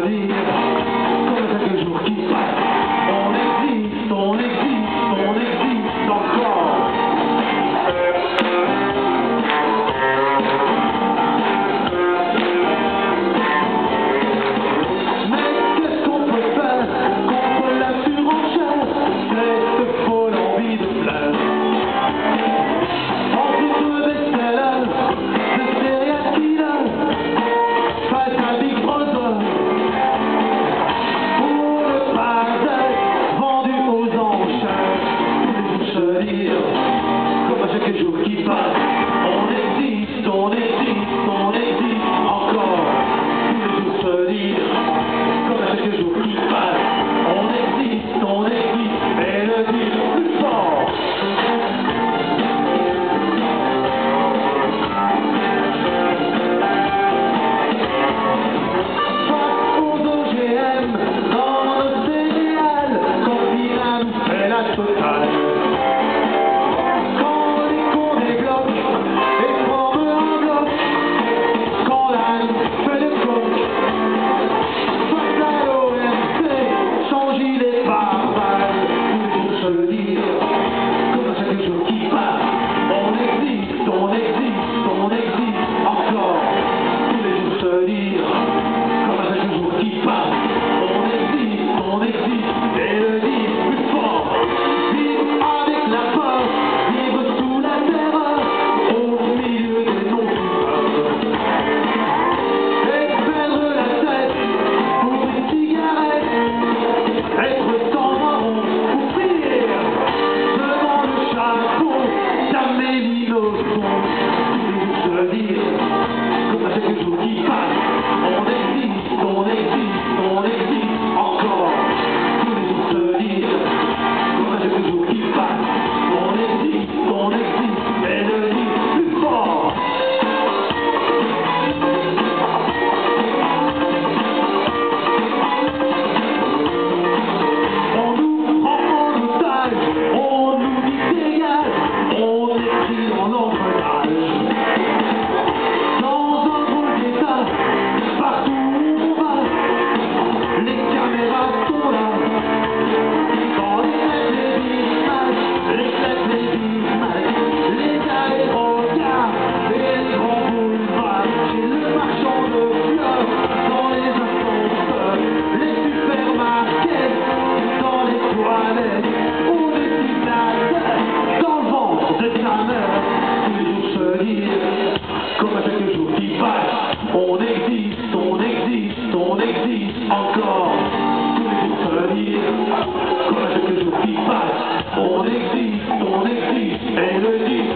se se dire, comme à chaque jour video. encore. Que je dire Quoi que je vous passe, on existe, on existe, et le dit.